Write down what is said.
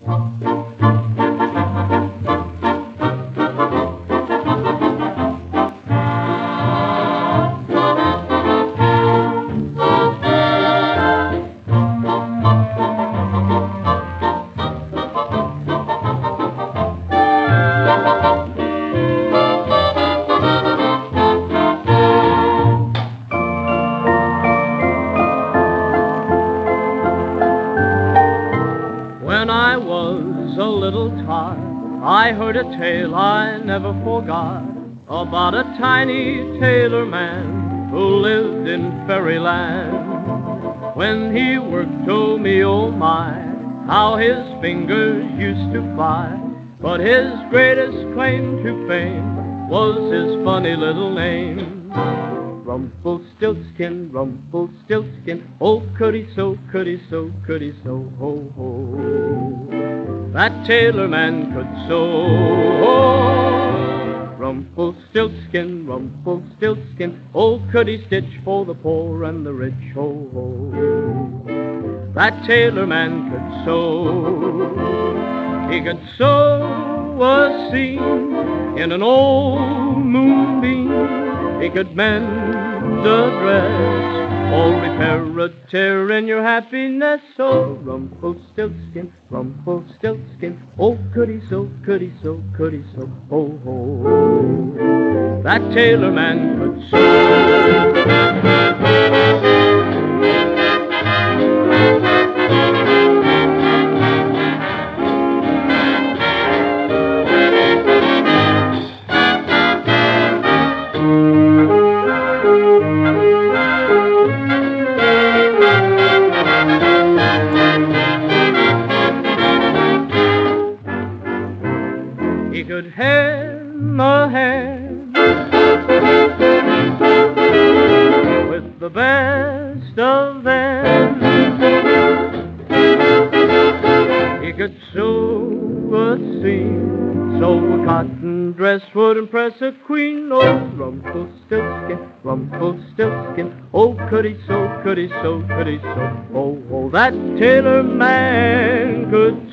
When little tot, I heard a tale I never forgot about a tiny tailor man who lived in fairyland. When he worked, oh me, oh my, how his fingers used to fly. But his greatest claim to fame was his funny little name. Rumpelstiltskin, Rumpelstiltskin, oh could sew, could sew, could sew, ho ho. That tailor man could sew. Oh, Rumpelstiltskin, Rumpelstiltskin, oh could he stitch for the poor and the rich, ho ho. That tailor man could sew. He could sew a seam in an old moonbeam he could mend a dress or repair a tear in your happiness. Oh, oh, so Rumpelstiltskin, Rumpelstiltskin, oh could he sew, could he sew, could he sew, oh ho. That tailor man could sew. Could a hand with the best of them. He could sew a seam, sew a cotton dress would impress a queen. Oh, Rumpelstiltskin, Rumpelstiltskin, oh, could he sew, could he sew, could he sew? Oh, oh, that tailor man could.